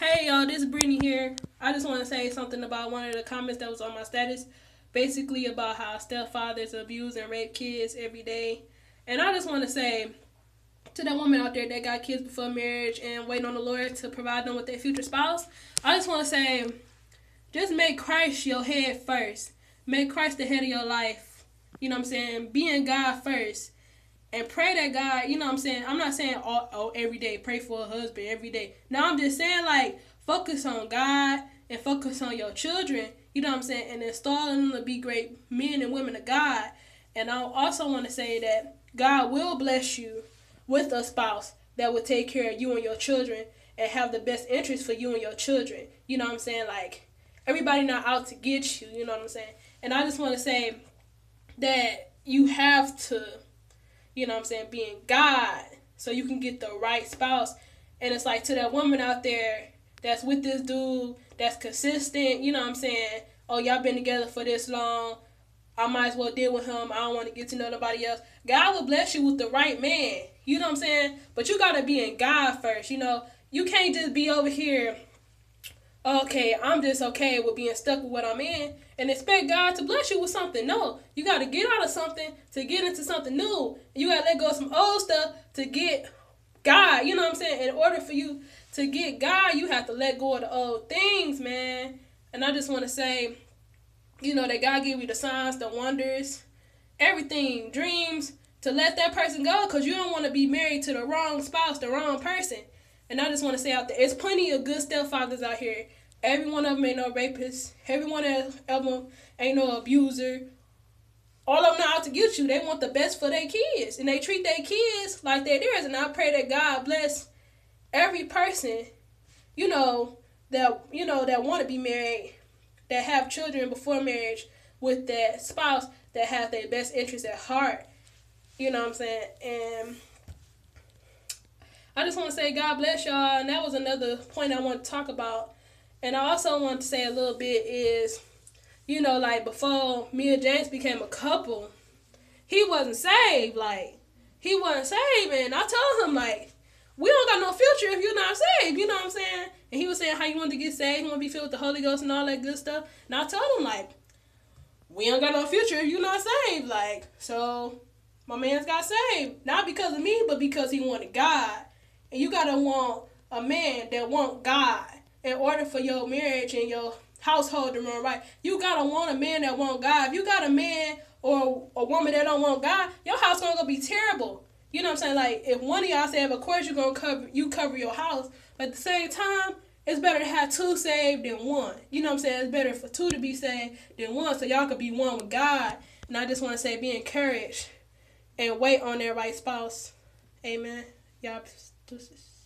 Hey y'all, this is Brittany here. I just want to say something about one of the comments that was on my status, basically about how stepfathers abuse and rape kids every day. And I just want to say to that woman out there that got kids before marriage and waiting on the Lord to provide them with their future spouse, I just want to say, just make Christ your head first. Make Christ the head of your life. You know what I'm saying? Be in God first and pray that God, you know what I'm saying? I'm not saying all, oh, every day, pray for a husband every day. No, I'm just saying like focus on God and focus on your children, you know what I'm saying? And installing them to be great men and women of God. And I also want to say that God will bless you with a spouse that will take care of you and your children and have the best interest for you and your children. You know what I'm saying? Like everybody not out to get you, you know what I'm saying? And I just want to say that you have to you know what I'm saying, being God so you can get the right spouse. And it's like to that woman out there that's with this dude that's consistent, you know what I'm saying? Oh, y'all been together for this long. I might as well deal with him. I don't want to get to know nobody else. God will bless you with the right man. You know what I'm saying? But you got to be in God first. You know, you can't just be over here okay, I'm just okay with being stuck with what I'm in and expect God to bless you with something. No, you got to get out of something to get into something new. You got to let go of some old stuff to get God. You know what I'm saying? In order for you to get God, you have to let go of the old things, man. And I just want to say, you know, that God give you the signs, the wonders, everything, dreams, to let that person go because you don't want to be married to the wrong spouse, the wrong person. And I just want to say out there, there's plenty of good stepfathers out here. Every one of them ain't no rapist. Every one of them ain't no abuser. All of them not out to get you. They want the best for their kids. And they treat their kids like they're theirs. And I pray that God bless every person, you know, that you know, that want to be married, that have children before marriage with that spouse that have their best interest at heart. You know what I'm saying? And I just want to say God bless y'all. And that was another point I want to talk about. And I also want to say a little bit is, you know, like before me and James became a couple, he wasn't saved. Like, he wasn't saved. And I told him, like, we don't got no future if you're not saved. You know what I'm saying? And he was saying how you want to get saved, he want to be filled with the Holy Ghost and all that good stuff. And I told him, like, we don't got no future if you're not saved. Like, so my man's got saved. Not because of me, but because he wanted God. And you gotta want a man that want God in order for your marriage and your household to run right. You gotta want a man that want God. If you got a man or a woman that don't want God, your house gonna be terrible. You know what I'm saying? Like if one of y'all say, of course you're gonna cover you cover your house, but at the same time, it's better to have two saved than one. You know what I'm saying? It's better for two to be saved than one, so y'all could be one with God. And I just want to say, be encouraged and wait on their right spouse. Amen. Y'all Das ist